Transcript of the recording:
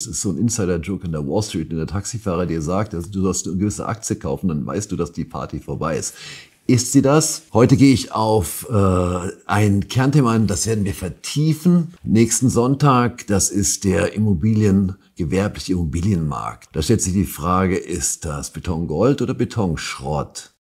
Das ist so ein Insider-Joke in der Wall Street, wenn der Taxifahrer dir sagt, dass du sollst eine gewisse Aktie kaufen, dann weißt du, dass die Party vorbei ist. Ist sie das? Heute gehe ich auf äh, ein Kernthema ein, das werden wir vertiefen. Nächsten Sonntag, das ist der Immobilien, gewerbliche Immobilienmarkt. Da stellt sich die Frage, ist das Betongold oder Betonschrott?